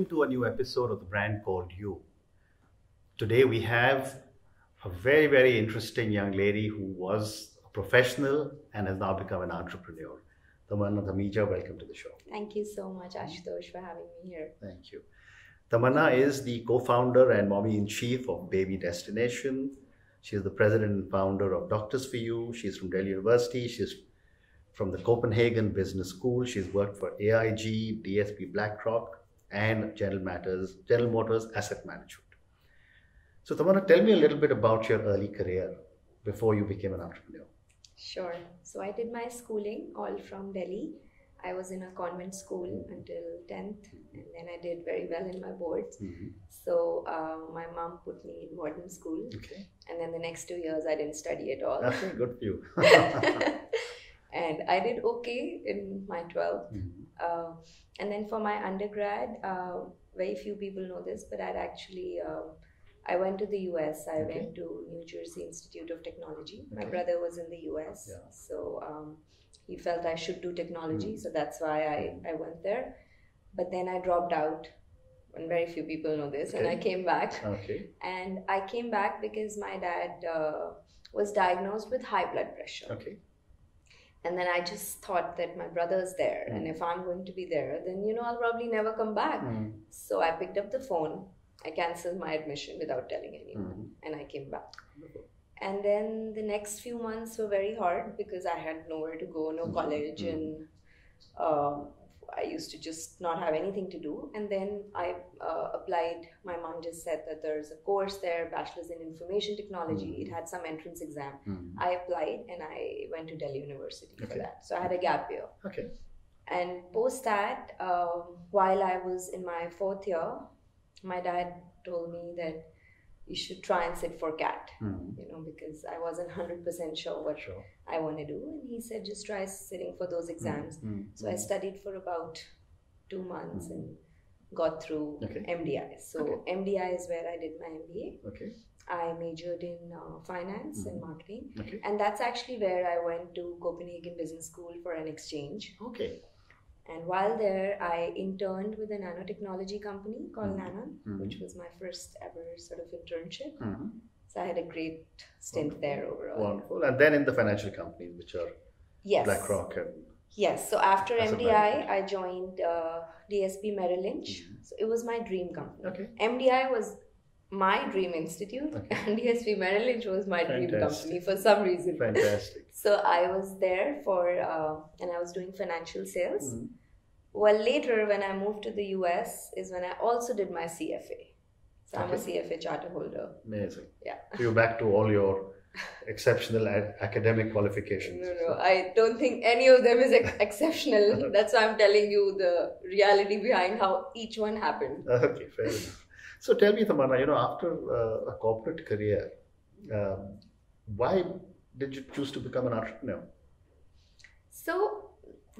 welcome to a new episode of The Brand Called You. Today we have a very, very interesting young lady who was a professional and has now become an entrepreneur. Tamanna Dhamija, welcome to the show. Thank you so much, Ashutosh, for having me here. Thank you. Tamanna is the co founder and mommy in chief of Baby Destination. She is the president and founder of Doctors for You. She's from Delhi University. She's from the Copenhagen Business School. She's worked for AIG, DSP BlackRock, and General Matters, General Motors Asset Management. So, Tamanna, tell me a little bit about your early career before you became an entrepreneur. Sure. So I did my schooling all from Delhi. I was in a convent school until 10th, and then I did very well in my boards. Mm-hmm. So uh, my mom put me in modern school, Okay. and then the next two years I didn't study at all. Good for you. and I did okay in my 12th. Mhm. Uh, and then for my undergrad, uh, very few people know this, but I'd actually, uh, I went to the US. I Okay. went to New Jersey Institute of Technology. My brother was in the US, Yeah. so um, he felt I should do technology, Mm. so that's why I, I went there. But then I dropped out, and very few people know this, and I came back. Okay. And I came back because my dad uh, was diagnosed with high blood pressure. Okay. And then I just thought that my brother's there, and Mm. if I'm going to be there, then you know I'll probably never come back. Mm. So I picked up the phone, I canceled my admission without telling anyone, Mhm. and I came back. And then the next few months were very hard because I had nowhere to go, no Mhm. college, Mhm. and um, I used to just not have anything to do. And then I uh, applied. My mom just said that there's a course there, Bachelor's in Information Technology. Mhm. It had some entrance exam. Mhm. I applied and I went to Delhi University for that. So I had a gap year. Okay. And post that, um, while I was in my fourth year, my dad told me that you should try and sit for CAT, Mhm. you know, because I wasn't 100% sure what Sure. I want to do. And he said, just try sitting for those exams. Mhm. So I studied for about two months and got through Okay. MDI. So Okay. MDI is where I did my MBA. Okay. I majored in uh, finance and Mhm. marketing. Okay. And that's actually where I went to Copenhagen Business School for an exchange. Okay. And while there, I interned with a nanotechnology company called Mhm. Nanon, Mhm. which was my first ever sort of internship. Mhm. So I had a great stint there overall. Wonderful. And then in the financial companies, which are Yes. BlackRock and Yes. So after MDI. I joined uh, DSP Merrill Lynch. Mhm. So it was my dream company. okay. MDI was my dream institute, Okay. and DSP Merrill Lynch was my dream company for some reason. Fantastic. So I was there for, uh, and I was doing financial sales. Mhm. Well, later when I moved to the US is when I also did my CFA. So I'm a CFA charter holder. Amazing. Yeah. So you're back to all your exceptional a- academic qualifications. No, no, I don't think any of them is ex- exceptional. That's why I'm telling you the reality behind how each one happened. Okay, fair enough. So tell me, Tamanna, you know, after uh, a corporate career, um, why did you choose to become an entrepreneur? So,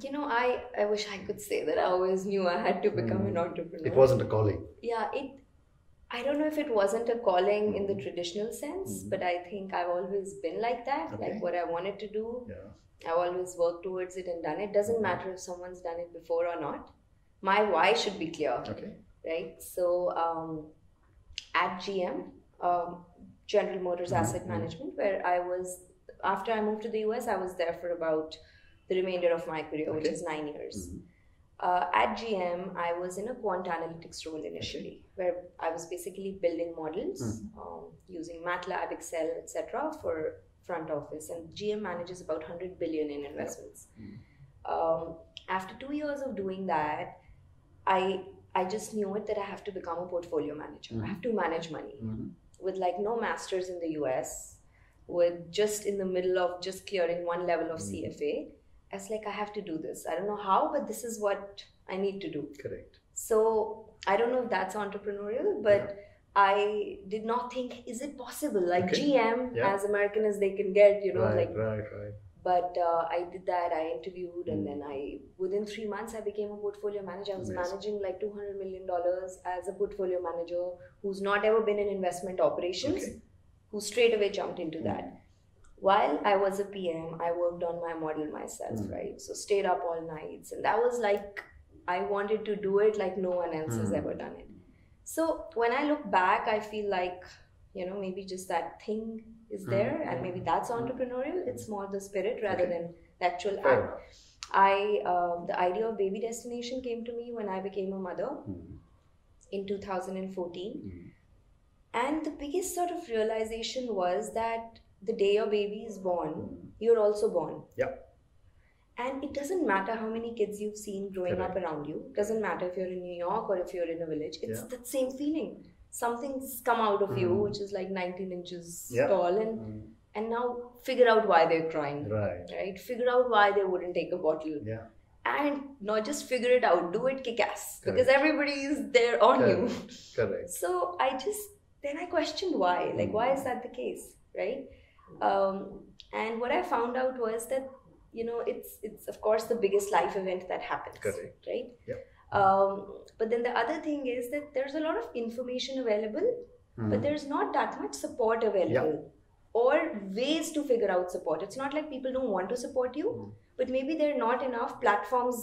you know, I, I wish I could say that I always knew I had to become an Mm. entrepreneur. It wasn't a calling. yeah it i don't know if it wasn't a calling in the Mhm. traditional sense Mhm. but i think i've always been like that Okay. like what i wanted to do Yeah. i've always worked towards it and done it doesn't matter if someone's done it before or not my why should be clear Okay. right so um, at gm um, general motors Mhm. asset management where i was after i moved to the us i was there for about the remainder of my career which is nine years Mhm. uh, at GM, I was in a quant analytics role initially, where I was basically building models um, using MATLAB, Excel, etc. for front office. And GM manages about 100 billion in investments. Mhm. Um, after two years of doing that, I I just knew it that I have to become a portfolio manager. I have to manage money Mhm. with like no masters in the US, with just in the middle of just clearing one level of Mhm. CFA. I was like, I have to do this. I don't know how, but this is what I need to do. Correct. So I don't know if that's entrepreneurial, but I did not think, is it possible? Like Okay. GM, Yeah. as American as they can get, you know, right, like. right, right. right. But uh, I did that. I interviewed, and Mm. then I within three months I became a portfolio manager. I was Amazing. managing like two hundred million dollars as a portfolio manager who's not ever been in investment operations, Okay. who straight away jumped into Mm. that. While I was a PM, I worked on my model myself, Mm. right? So stayed up all nights, and that was like I wanted to do it like no one else has Hmm. ever done it. So when I look back, I feel like, you know, maybe just that thing is Hmm. there and maybe that's entrepreneurial. It's more the spirit rather Okay. than the actual Fair act. I, uh, the idea of baby destination came to me when I became a mother Mm, in 2014. mm, And the biggest sort of realization was that the day your baby is born, you're also born. Yeah. And it doesn't matter how many kids you've seen growing Correct. up around you. It doesn't matter if you're in New York or if you're in a village. It's Yeah. that same feeling. Something's come out of you, Mm. which is like 19 inches Yeah. tall, and Mm. and now figure out why they're crying. Right. Right? Figure out why they wouldn't take a bottle, Yeah. and not just figure it out. Do it kick-ass Correct. because everybody is there on you. Correct. Correct. So I just then I questioned why, like why is that the case, right? Um, and what I found out was that you know it's it's of course the biggest life event that happens, Correct. right? Yeah. Um, but then the other thing is that there's a lot of information available, Mm. but there's not that much support available. Or ways to figure out support. It's not like people don't want to support you, Mm. but maybe there are not enough platforms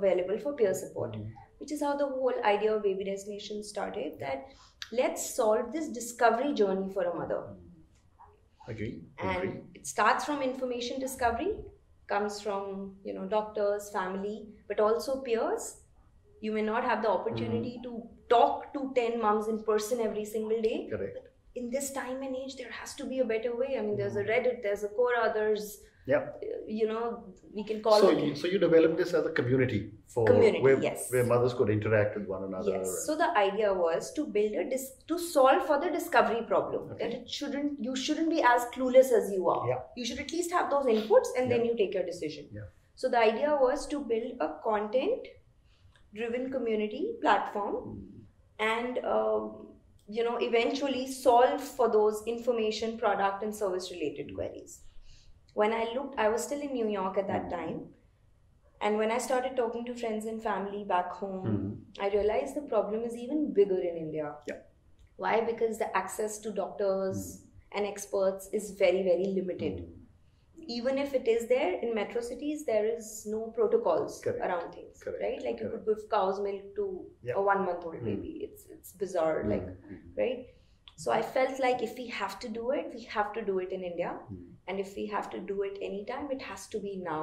available for peer support Mm. which is how the whole idea of baby destination started that let's solve this discovery journey for a mother. Agree. and it starts from information discovery comes from you know doctors family but also peers. You may not have the opportunity mm-hmm. to talk to 10 moms in person every single day. Correct. But in this time and age there has to be a better way. I mean there's a mm-hmm. reddit there's a quora there's Yeah. you know we can call So it you, so you developed this as a community for Community, where, yes. where mothers could interact with one another. Yes. So the idea was to build a dis- to solve for the discovery problem. Okay. That it shouldn't you shouldn't be as clueless as you are. Yeah. You should at least have those inputs and then you take your decision. Yeah. So the idea was to build a content driven community platform Mm. and um, you know eventually solve for those information product and service related queries when i looked i was still in new york at that time and when i started talking to friends and family back home Mhm. i realized the problem is even bigger in india Yeah. why because the access to doctors and experts is very very limited Mm. even if it is there in metro cities there is no protocols Correct. around things Correct. right like you could give cow's milk to Yeah. a one month old Mm. baby it's it's bizarre like Mm. right so i felt like if we have to do it we have to do it in india. And if we have to do it anytime it has to be now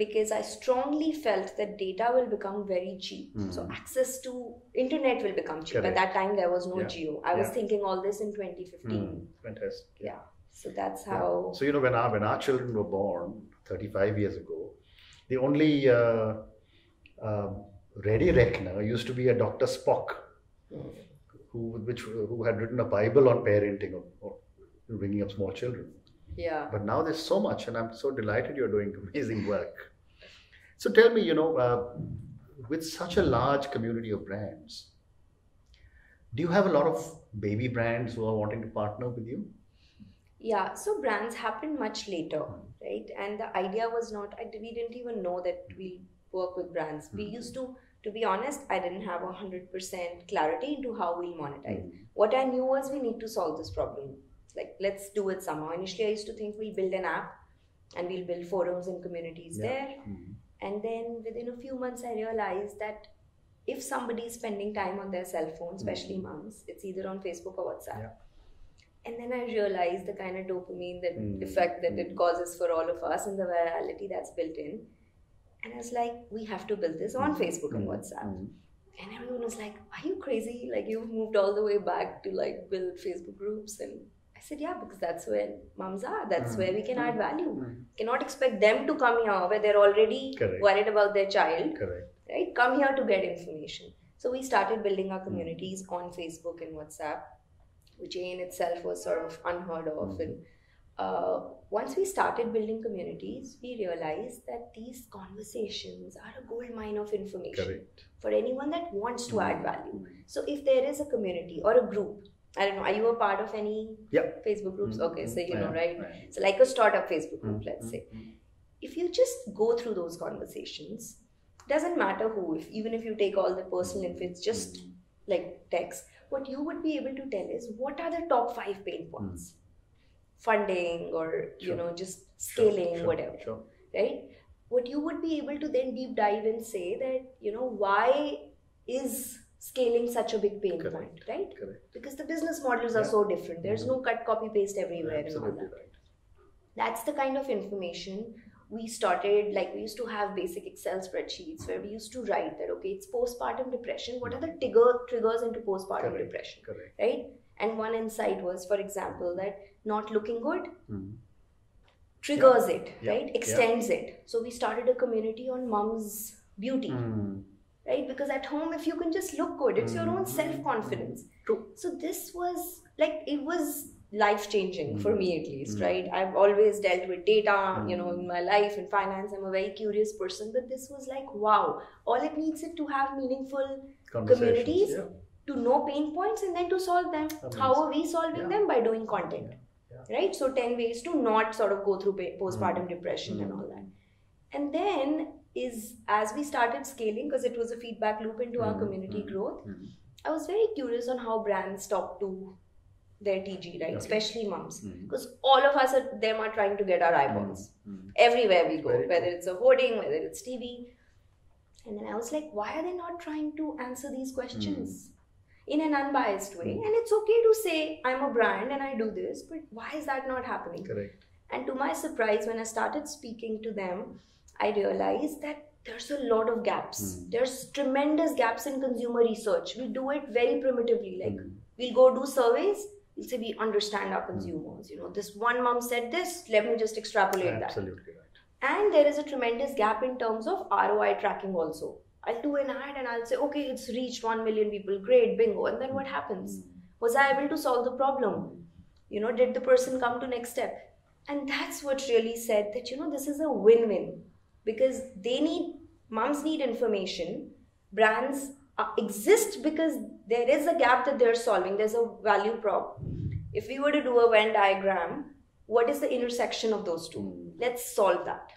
because i strongly felt that data will become very cheap Mm. so access to internet will become cheap Correct. at that time there was no Yeah. Jio i was Yeah. thinking all this in 2015 Mm. Fantastic. yeah so that's Yeah. how So you know when our when our children were born 35 years ago, the only uh, um, ready reckoner used to be a Dr. Spock, who which who had written a Bible on parenting or, or bringing up small children. Yeah But now there's so much, and I'm so delighted you're doing amazing work. So tell me, you know, uh, with such a large community of brands, do you have a lot of baby brands who are wanting to partner with you? Yeah, so brands happened much later, right? And the idea was not, I, we didn't even know that we work with brands. We Mhm. used to, to be honest, I didn't have a 100% clarity into how we'll monetize. Mm. What I knew was we need to solve this problem. Like, let's do it somehow. Initially, I used to think we'll build an app and we'll build forums and communities Yeah. there. Mm. And then within a few months, I realized that if somebody is spending time on their cell phone, especially moms, it's either on Facebook or WhatsApp. Yeah. And then I realized the kind of dopamine that Mm. effect that it Mm. causes for all of us and the virality that's built in. And I was like, we have to build this on Facebook and. WhatsApp. And everyone was like, Are you crazy? Like you've moved all the way back to like build Facebook groups and I said, Yeah, because that's where moms are. That's Mm. where we can add value. Mm. Cannot expect them to come here where they're already Correct. worried about their child Correct. right? Come here to get information. So we started building our communities on Facebook and WhatsApp, which in itself was sort of unheard of. Mhm. And uh, once we started building communities, we realized that these conversations are a gold mine of information Correct. for anyone that wants to add value. Mm. So if there is a community or a group, I don't know, are you a part of any Yeah. Facebook groups? Mm. Okay, so you Yeah, know, right? right. So like a startup Facebook group, Mm. let's say if you just go through those conversations doesn't matter who if even if you take all the personal info it's just Mm. like text what you would be able to tell is what are the top five pain points funding or you know just scaling sure, whatever Sure. right what you would be able to then deep dive and say that you know why is scaling such a big pain Correct. point right Correct. because the business models are Yeah. so different there's Mhm. no cut copy paste everywhere and all that right. that's the kind of information we started like we used to have basic excel spreadsheets where we used to write that okay it's postpartum depression what are the trigger triggers into postpartum Correct. depression Correct. right and one insight was for example that not looking good Mhm. triggers it Yeah. right extends it so we started a community on mom's beauty Mm. Right because at home if you can just look good it's your own Mhm. self confidence True. so this was like it was life changing for Mm. me at least Mm. right i've always dealt with data you know Mm. in my life and finance i'm a very curious person but this was like wow all it needs is to have meaningful Communities? Yeah. to know pain points and then to solve them Amazing. how are we solving Yeah. them by doing content Yeah. right so 10 ways to not sort of go through postpartum Mm. depression and Mm. all that and then is as we started scaling because it was a feedback loop into our Mm. community Mm. growth Mm. i was very curious on how brands talk to their tg right Okay. especially moms because all of us are them are trying to get our eyeballs everywhere we go Very whether true. it's a hoarding whether it's tv and then i was like why are they not trying to answer these questions Hmm. in an unbiased way and it's okay to say i'm a brand and i do this but why is that not happening Correct. and to my surprise when i started speaking to them i realized that there's a lot of gaps Hmm. there's tremendous gaps in consumer research we do it very primitively like Mm. we'll go do surveys we'll say we understand our consumers you know this one mom said this let me just extrapolate that Absolutely right. and there is a tremendous gap in terms of ROI tracking also. I'll do an ad and I'll say, okay, it's reached 1 million people, great, bingo. And then what happens? Mm. Was I able to solve the problem? You know, did the person come to next step? And that's what really said that, you know, this is a win win because they need, moms need information, brands uh, exist because there is a gap that they're solving, there's a value prop. If we were to do a Venn diagram, what is the intersection of those two? Mm. let's solve that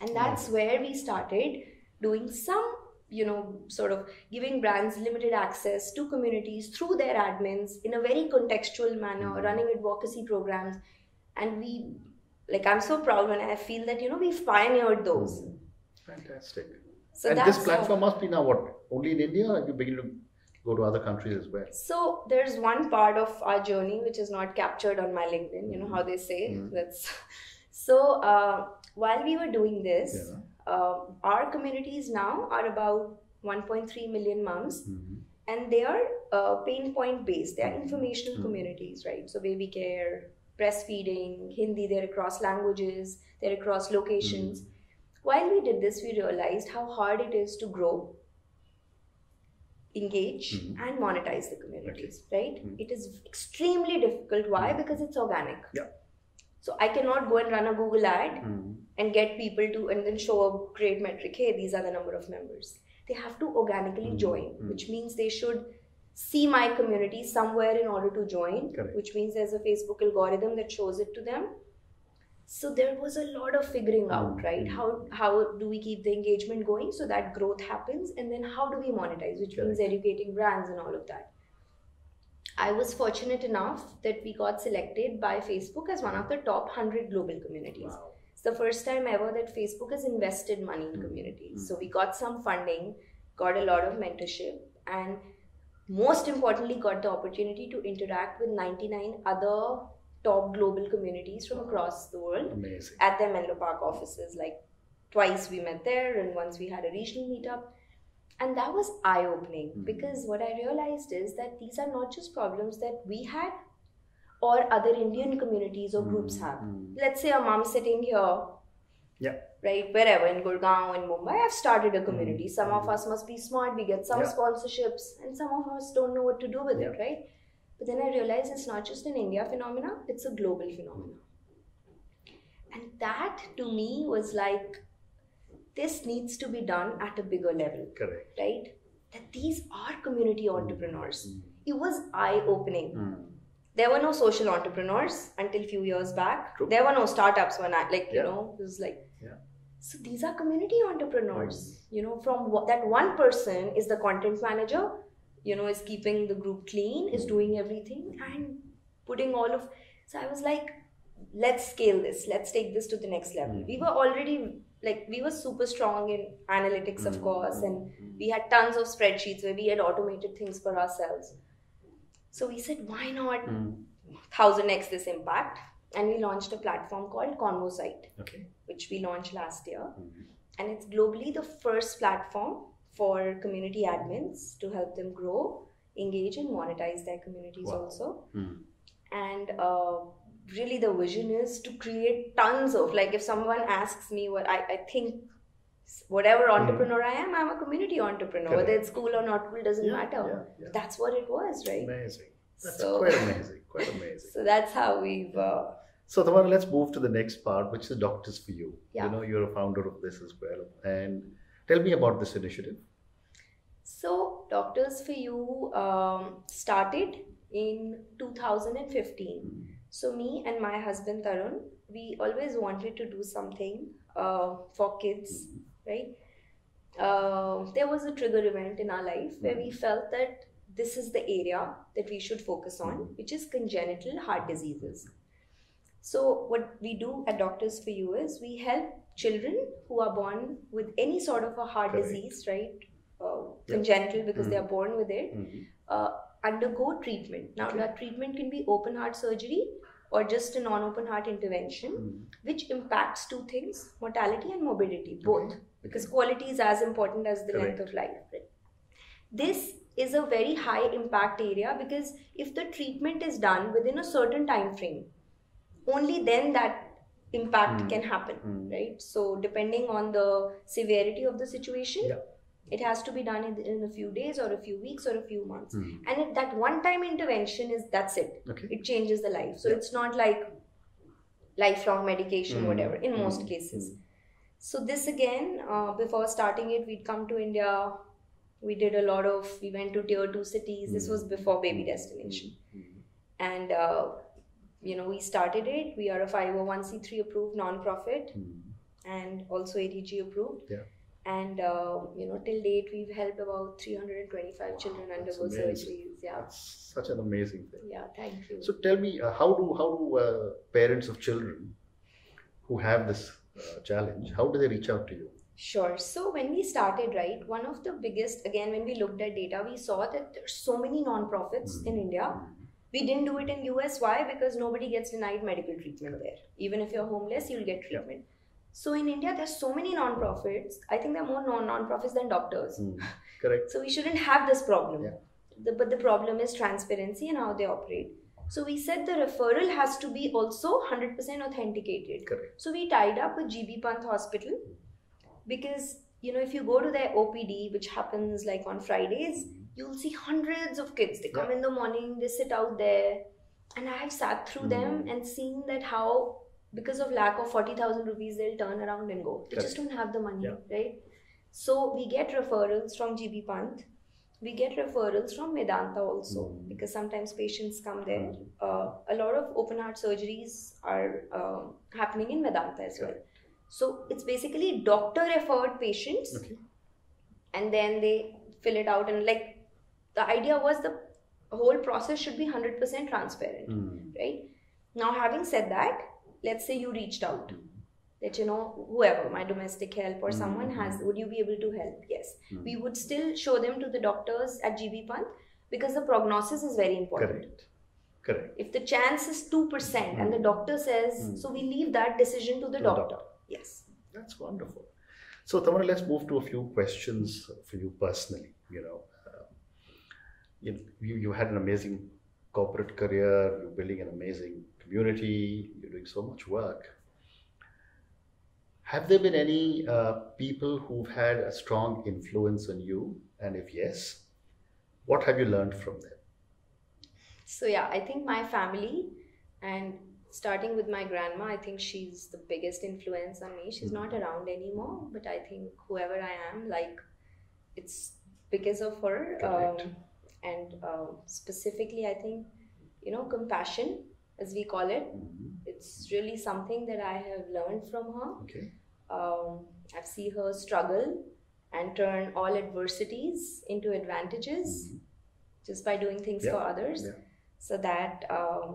and that's where we started doing some you know sort of giving brands limited access to communities through their admins in a very contextual manner Mhm. running advocacy programs and we like i'm so proud when i feel that you know we've pioneered those Mm. Fantastic. so and this how- platform must be now what? Only in India or you begin to go to other countries as well? So there's one part of our journey which is not captured on my LinkedIn. You know how they say Mhm. that's. So uh, while we were doing this, Yeah. uh, our communities now are about 1.3 million moms, Mhm. and they are uh, pain point based. They are Mhm. informational Mhm. communities, right? So baby care, breastfeeding, Hindi. They're across languages. They're across locations. While we did this, we realized how hard it is to grow engage Mhm. and monetize the communities right Mhm. it is extremely difficult why Mhm. because it's organic Yeah. so i cannot go and run a google ad Mm. and get people to and then show a great metric hey these are the number of members they have to organically Mhm. join Mhm. which means they should see my community somewhere in order to join Correct. which means there's a facebook algorithm that shows it to them so there was a lot of figuring out Mhm. right how how do we keep the engagement going so that growth happens and then how do we monetize which means educating brands and all of that i was fortunate enough that we got selected by facebook as one of the top 100 global communities Wow. it's the first time ever that facebook has invested money in Mhm. communities Mhm. so we got some funding got a lot of mentorship and most importantly got the opportunity to interact with 99 other top global communities from across the world Amazing. at their Menlo Park offices. Like twice we met there, and once we had a regional meetup. And that was eye opening Mhm. because what I realized is that these are not just problems that we had or other Indian communities or groups Mm. have. Mm. Let's say a mom sitting here, Yeah. Right, wherever in Gurgaon, in Mumbai, I've started a community. Mm. Some of us must be smart, we get some Yeah. sponsorships, and some of us don't know what to do with Yeah. it, right? But then I realized it's not just an India phenomena, it's a global phenomenon. And that to me was like, this needs to be done at a bigger level, Correct. right? That these are community entrepreneurs. Mm. It was eye opening. Mm. There were no social entrepreneurs until a few years back. True. There were no startups when I, like, you know, it was like, Yeah. So these are community entrepreneurs. Hmm. You know, from what, that one person is the content manager, you know, is keeping the group clean, is hmm. doing everything, and putting all of. So I was like, let's scale this. Let's take this to the next level. Mm. We were already like we were super strong in analytics, of hmm. course, and we had tons of spreadsheets where we had automated things for ourselves. So we said, why not Mm. 1000x this impact? And we launched a platform called Convosight, Okay. which we launched last year. Mm. And it's globally the first platform for community admins to help them grow, engage, and monetize their communities Wow. also. Mm. And uh, really, the vision is to create tons of, like, if someone asks me what I, I think, whatever entrepreneur I am, I'm a community entrepreneur. Whether it's cool or not cool doesn't Yeah, matter. yeah, yeah. That's what it was, right? Amazing. That's So- quite amazing. Quite amazing. So that's how we've. Uh, So, Tamanna, let's move to the next part, which is Doctors for You. Yeah. You know, you're a founder of this as well. And tell me about this initiative. So, Doctors for You um, started in 2015. So, me and my husband Tarun, we always wanted to do something uh, for kids, right? Uh, there was a trigger event in our life where we felt that this is the area that we should focus on, which is congenital heart diseases. So, what we do at Doctors for You is we help children who are born with any sort of a heart Correct. disease, right? Uh, Yeah. congenital because they Mhm. are born with it, Mhm. uh, undergo treatment. Now, Okay. that treatment can be open heart surgery or just a non open heart intervention, Mm. which impacts two things mortality and morbidity, both, Okay. because quality is as important as the length of life. Right? This is a very high impact area because if the treatment is done within a certain time frame, only then that impact Mm. can happen, Mm. right? So, depending on the severity of the situation, Yeah. it has to be done in, in a few days or a few weeks or a few months Mm. and it, that one time intervention is that's it Okay. it changes the life so Yeah. it's not like lifelong medication Mm. whatever in most Mm. cases Mm. so this again uh, before starting it we'd come to india we did a lot of we went to tier 2 cities this was before baby destination and uh, you know we started it we are a 501c3 approved nonprofit mm. and also 80G approved. Yeah. And uh, you know, till date, we've helped about 325 children Wow, that's undergo surgeries. Yeah, That's such an amazing thing. yeah. Thank you. So tell me, uh, how do how do uh, parents of children who have this uh, challenge, how do they reach out to you? Sure. So when we started, right, one of the biggest again when we looked at data, we saw that there's so many non-profits in India. We didn't do it in US. Why? Because nobody gets denied medical treatment there. Even if you're homeless, you'll get treatment. So in India, there's so many non-profits. I think there are more non non-profits than doctors. Mm. Correct. So we shouldn't have this problem. Yeah. The, but the problem is transparency and how they operate. So we said the referral has to be also 100% authenticated. Correct. So we tied up with GB Pant Hospital because you know if you go to their OPD, which happens like on Fridays, you'll see hundreds of kids. They come Yeah. in the morning, they sit out there, and I have sat through them Mm. and seen that how because of lack of 40,000 rupees they'll turn around and go. They just don't have the money, Yeah. right? So we get referrals from GB Pant. We get referrals from Medanta also Mm. because sometimes patients come there. Mm. Uh, a lot of open heart surgeries are um happening in Medanta as well. So it's basically doctor referred patients Okay. and then they fill it out and like the idea was the whole process should be 100% transparent Mm. right now having said that let's say you reached out Mm. that you know whoever my domestic help or Mm. someone has would you be able to help yes Mm. we would still show them to the doctors at gb pant because the prognosis is very important Correct. Correct. if the chance is 2% and the Mm. doctor says Mm. so we leave that decision to the To the doctor yes That's wonderful. So, Tamanna, let's move to a few questions for you personally. You know, you, you, you had an amazing corporate career, you're building an amazing community, you're doing so much work. Have there been any uh, people who've had a strong influence on you? And if yes, what have you learned from them? So yeah, I think my family and starting with my grandma, I think she's the biggest influence on me. She's not around anymore, but I think whoever I am, like it's because of her. Correct. Um, and um, specifically, I think you know compassion, as we call it. Mhm. It's really something that I have learned from her. Okay. Um, I've seen her struggle and turn all adversities into advantages Mhm. just by doing things Yeah, for others yeah. so that um,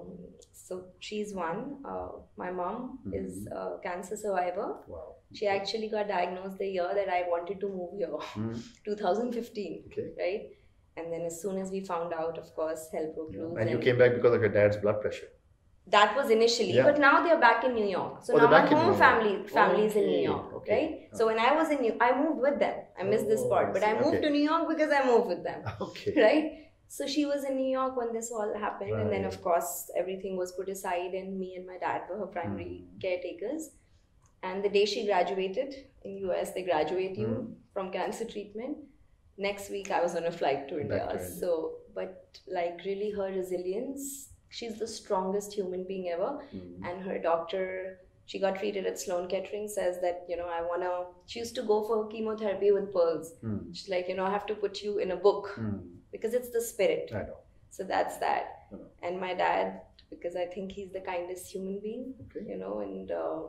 so she's one. Uh, my mom Mhm. is a cancer survivor. Wow. She actually got diagnosed the year that I wanted to move here, Mm, 2015, Okay. right? And then as soon as we found out, of course, help broke loose. And you came back because of your dad's blood pressure. That was initially, Yeah. but now they're back in New York. So Oh, now my home family family is in New York, okay. right? So when I was in New, I moved with them. I missed this Oh, part, I but. I moved Okay. to New York because I moved with them, Okay. right? So she was in New York when this all happened, and then of course everything was put aside, and me and my dad were her primary Mm. caretakers. And the day she graduated in US, they graduate you Mm. from cancer treatment. Next week, I was on a flight to India. India. So, but like really, her resilience. She's the strongest human being ever Mm. and her doctor she got treated at sloan kettering says that you know i want to she used to go for chemotherapy with pearls Mm. she's like you know i have to put you in a book Mm. because it's the spirit I know. so that's that and my dad because i think he's the kindest human being Okay. you know and uh,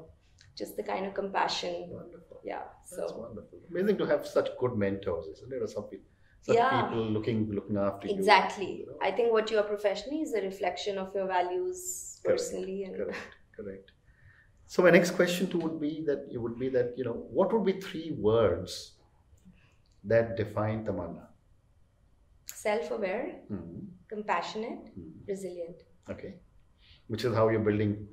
just the kind of compassion Wonderful. yeah That's so wonderful. Amazing to have such good mentors, isn't it? Or some people, such Yeah. people looking looking after you. exactly you know? i think what you are professionally is a reflection of your values Correct, personally and Correct. Correct. So my next question too would be that it would be that you know what would be three words that define Tamanna? self-aware Mm. compassionate Mm. resilient Okay, which is how you're building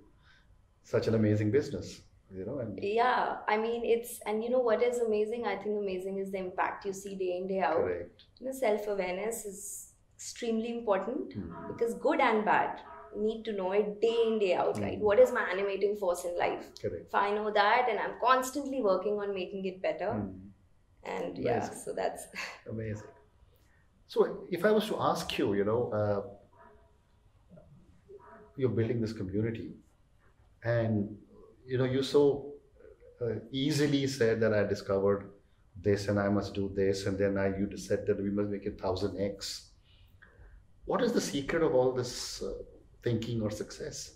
such an amazing business, you know, and Yeah, I mean it's and you know what is amazing? I think amazing is the impact you see day in day out. correct. You know, self awareness is extremely important Mm. because good and bad you need to know it day in day out. Right? Mm. What is my animating force in life? Correct. If I know that and I'm constantly working on making it better, Mm. and yeah, so that's Amazing. So, if I was to ask you, you know, uh, you're building this community, and you know, you so uh, easily said that I discovered this and I must do this, and then I you said that we must make it thousand x. What is the secret of all this uh, thinking or success?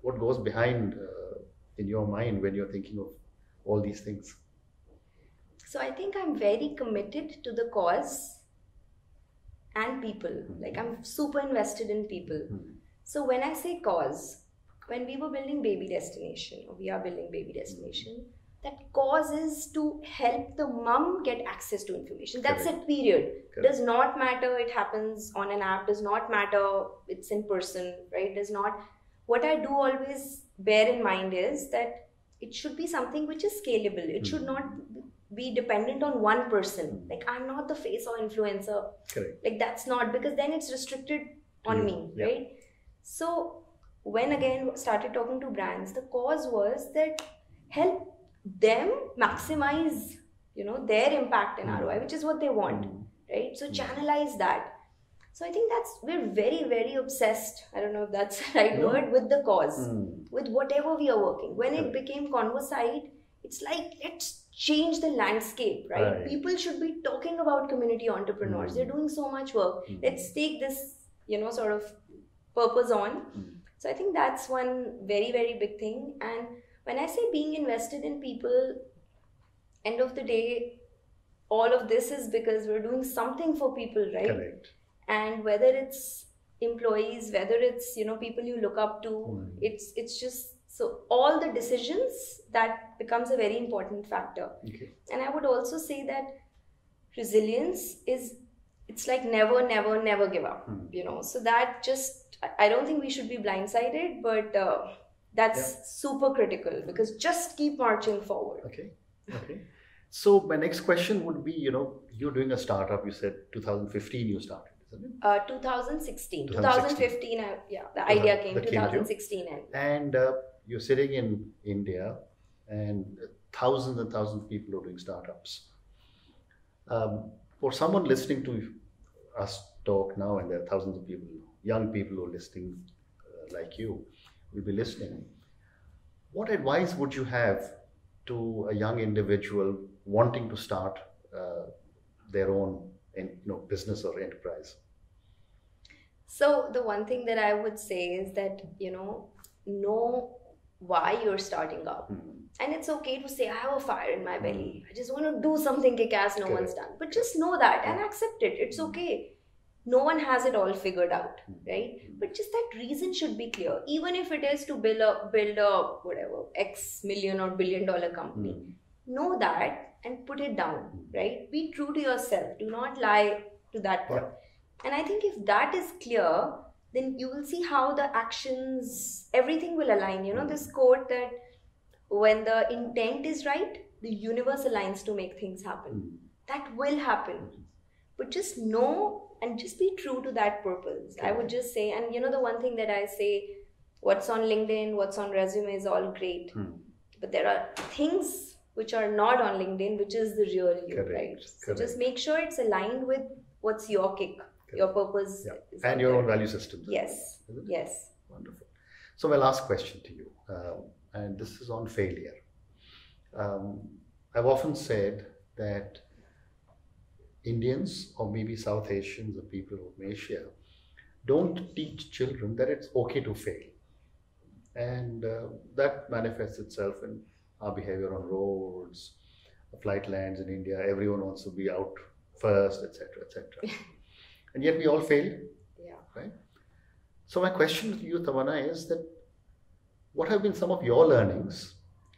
What goes behind uh, in your mind when you're thinking of all these things? so. I think I'm very committed to the cause and people. Like I'm super invested in people. Hmm. So when I say cause, when we were building Baby Destination, or we are building Baby Destination, that cause is to help the mom get access to information. That's Correct. it, period. Correct. Does not matter it happens on an app, does not matter it's in person, right? Does not. What I do always bear in mind is that it should be something which is scalable. It should Mhm. not be dependent on one person. Like, I'm not the face or influencer Correct. like that's not because then it's restricted on me yeah. right so when again started talking to brands the cause was that help them maximize you know their impact in Mm. roi which is what they want Mm. right so Mm. channelize that so i think that's we're very very obsessed i don't know if that's the right No. word with the cause Mm. with whatever we are working. When it became Convosight, it's like let's change the landscape, right? Right. People should be talking about community entrepreneurs. Mm. They're doing so much work. Mm. Let's take this, you know, sort of purpose on. So I think that's one very, very big thing. And when I say being invested in people, end of the day, all of this is because we're doing something for people, right? Correct. and whether it's employees whether it's you know people you look up to Mm. it's it's just so all the decisions that becomes a very important factor Okay. and i would also say that resilience is it's like never never never give up Mm. you know so that just I- don't think we should be blindsided but uh, that's super critical because just keep marching forward Okay. Okay. So my next question would be, you know, you're doing a startup. You said 2015 you started, isn't it? uh, 2016 2016. 2015 I, yeah the Uh-huh. idea came That came 2016 and And uh, you're sitting in India, and thousands and thousands of people are doing startups. Um, for someone listening to us talk now, and there are thousands of people, young people who are listening, uh, like you, will be listening. What advice would you have to a young individual wanting to start uh, their own, you know, business or enterprise? So the one thing that I would say is that you know know why you're starting up, Hmm. and it's okay to say I have a fire in my belly. I just want to do something kick-ass no Correct. one's done, but just know that and accept it. It's Mm. okay. No one has it all figured out right? But just that reason should be clear. Even if it is to build a build a whatever x million or billion dollar company Mm. know that and put it down right? Be true to yourself. Do not lie to that point. And i think if that is clear then you will see how the actions everything will align. You know this quote that when the intent is right the universe aligns to make things happen. Mm. that will happen. But just know and just be true to that purpose i would just say and you know the one thing that i say what's on linkedin what's on resume is all great Mm. but there are things which are not on linkedin which is the real you Correct, right so correct. just make sure it's aligned with what's your kick your purpose Yeah. is And your own value system. yes yes Wonderful. So, my last question to you, um, and this is on failure. Um, I've often said that Indians, or maybe South Asians, or people from Asia, don't teach children that it's okay to fail. And uh, that manifests itself in our behavior on roads, flight lands in India, everyone wants to be out first, etc., etc. and yet we all fail yeah right? So my question to you, Tamanna, is that what have been some of your learnings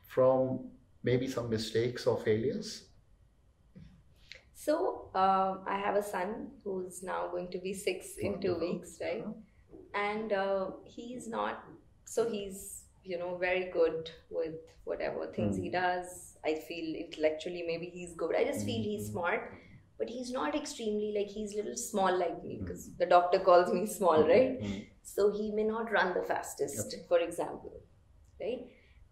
from maybe some mistakes or failures? So um, I have a son who's now going to be six in two weeks, right? And uh, he's not. So he's you know very good with whatever things he does. I feel intellectually maybe he's good. I just feel he's Mhm. smart, but he's not extremely like he's little small like me because the doctor calls me small, right? Mm. So he may not run the fastest, Okay. for example, right?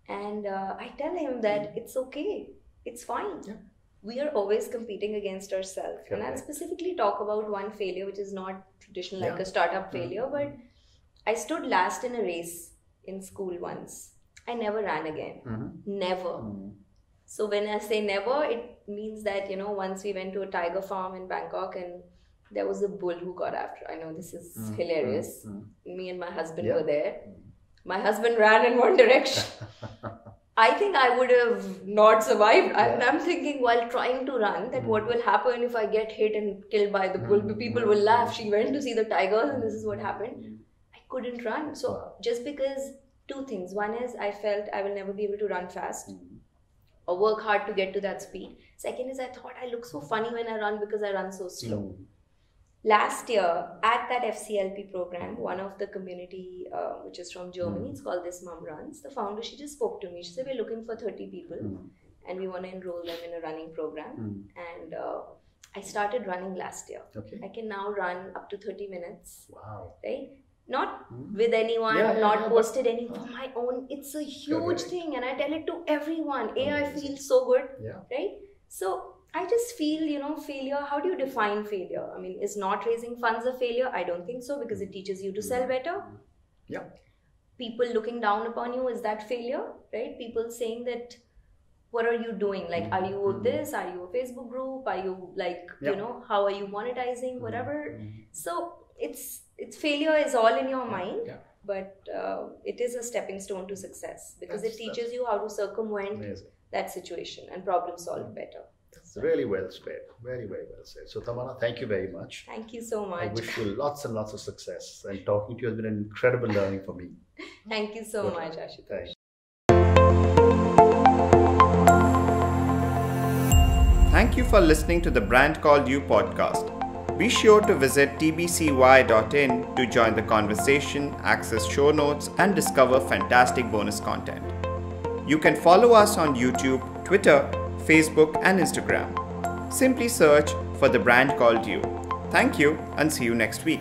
And uh, I tell him that it's okay, it's fine. Yeah. We are always competing against ourselves. And I'll specifically talk about one failure, which is not traditional like a startup Mhm. failure, but I stood last in a race in school once. I never ran again. Mhm. Never. Mm. So when I say never, it means that you know once we went to a tiger farm in Bangkok and there was a bull who got after. I know this is Mm. hilarious. Mm. Me and my husband Yeah. were there. My husband ran in one direction. I think I would have not survived. Yeah. I'm thinking while trying to run that what will happen if I get hit and killed by the bull? Mm. People will laugh. She went to see the tigers and this is what happened. I couldn't run. So just because two things. One is I felt I will never be able to run fast Mm. or work hard to get to that speed. Second is I thought I look so funny when I run because I run so slow. Mm. Last year at that FCLP program, one of the community, uh, which is from Germany, Mm. it's called This Mom Runs. The founder, she just spoke to me. She said, We're looking for 30 people Mm. and we want to enroll them in a running program. Mm. And uh, I started running last year. Okay. I can now run up to 30 minutes, Wow. right? Not Mm. with anyone, Yeah, not yeah, posted any for my own. It's a huge Correct. thing, and I tell it to everyone. A, I feel so good, Yeah. right? So I just feel, you know, failure. How do you define failure? I mean, is not raising funds a failure? I don't think so because it teaches you to sell better. Yeah. People looking down upon you is that failure, right? People saying that. What are you doing? Like, are you Mhm. this? Are you a Facebook group? Are you like, Yeah. you know, how are you monetizing? Whatever. Mm. So it's it's failure is all in your mind, Yeah. but uh, it is a stepping stone to success because That's- it teaches you how to circumvent Amazing. that situation and problem solve better. That's really well said. Very, very well said. So, Tamanna, thank you very much. Thank you so much. I wish you lots and lots of success. And talking to you has been an incredible learning for me. Thank you so Good. much, Ashutosh. Thank you for listening to the Brand Called You podcast. Be sure to visit tbcy.in to join the conversation, access show notes, and discover fantastic bonus content. You can follow us on YouTube, Twitter, Facebook, and Instagram. Simply search for the brand called you. Thank you and see you next week.